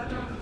แล้วเนาะ